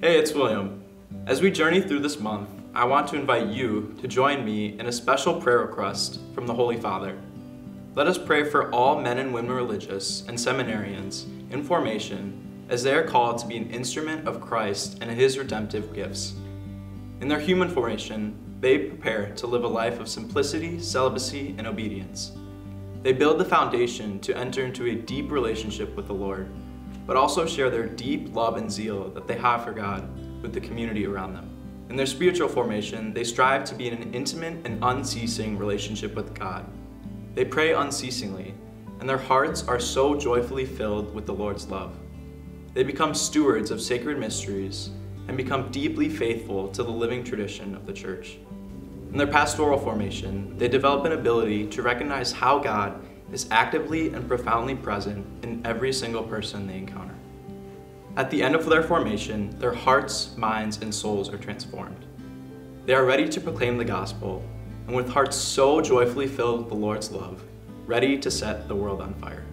Hey, it's William. As we journey through this month, I want to invite you to join me in a special prayer request from the Holy Father. Let us pray for all men and women religious and seminarians in formation as they are called to be an instrument of Christ and His redemptive gifts. In their human formation, they prepare to live a life of simplicity, celibacy, and obedience. They build the foundation to enter into a deep relationship with the Lord, but also share their deep love and zeal that they have for God with the community around them. In their spiritual formation, they strive to be in an intimate and unceasing relationship with God. They pray unceasingly, and their hearts are so joyfully filled with the Lord's love. They become stewards of sacred mysteries and become deeply faithful to the living tradition of the Church. In their pastoral formation, they develop an ability to recognize how God is actively and profoundly present in every single person they encounter. At the end of their formation, their hearts, minds, and souls are transformed. They are ready to proclaim the gospel, and with hearts so joyfully filled with the Lord's love, ready to set the world on fire.